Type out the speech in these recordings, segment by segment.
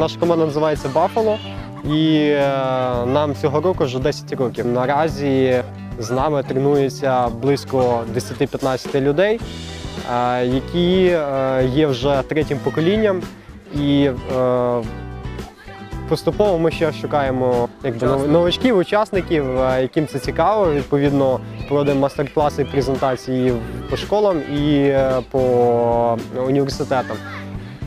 Наша команда називається Баффало, і е, нам цього року вже 10 років. Наразі з нами тренується близько 10-15 людей, е, які е, є вже третім поколінням. І поступово ми ще шукаємо якби, новачків, учасників, яким це цікаво. Відповідно, проводимо майстер-класи і презентації по школам і по університетам.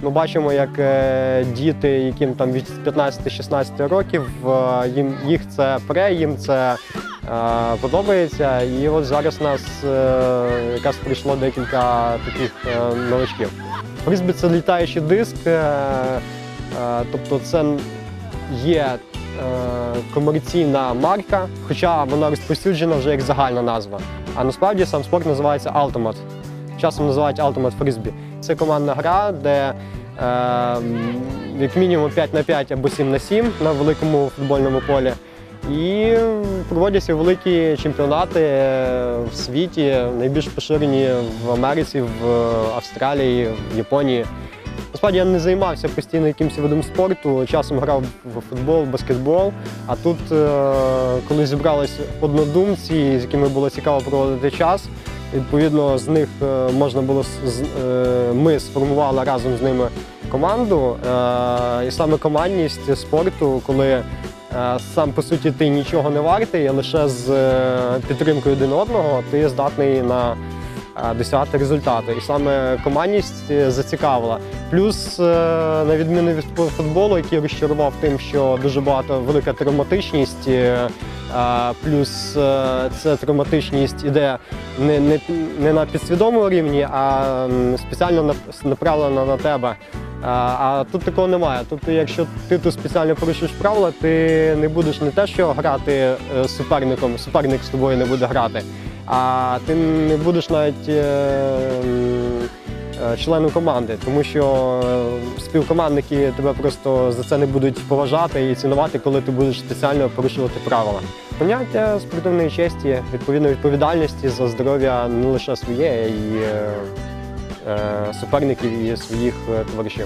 Ми бачимо, як е, діти, яким там від 15-16 років, е, їм їх це пре, їм це е, подобається. І от зараз у нас якраз прийшло декілька таких новачків. Фрізбі це літаючий диск, тобто це є комерційна марка, хоча вона розповсюджена вже як загальна назва. А насправді сам спорт називається Ultimate. Часом називають Ultimate Frisbee. Це командна гра, де е, як мінімум 5 на 5 або 7 на 7 на великому футбольному полі. І проводяться великі чемпіонати е, в світі, найбільш поширені в Америці, в Австралії, в Японії. Насправді я не займався постійно якимось видом спорту, часом грав в футбол, в баскетбол. А тут, е, коли зібрались однодумці, з якими було цікаво проводити час, відповідно з них е, можна було е, ми сформували разом з ними команду. Е, І саме командність спорту, коли сам по суті ти нічого не вартий, а лише з підтримкою один одного ти здатний на досягати результату. І саме командність зацікавила. Плюс, на відміну від футболу, який розчарував тим, що дуже багато велика травматичність. Е, а, Плюс е, ця травматичність іде не, не, не на підсвідомому рівні, а спеціально направлена на тебе. А, тут такого немає. Тобто, якщо ти тут спеціально порушуєш правила, ти не будеш не те, що грати е, суперником, суперник з тобою не буде грати, а ти не будеш навіть е, е, членом команди, тому що е, співкомандники тебе просто за це не будуть поважати і цінувати, коли ти будеш спеціально порушувати правила. Поняття спортивної честі, відповідно відповідальності за здоров'я не лише своє, й е, суперників і своїх товаришів.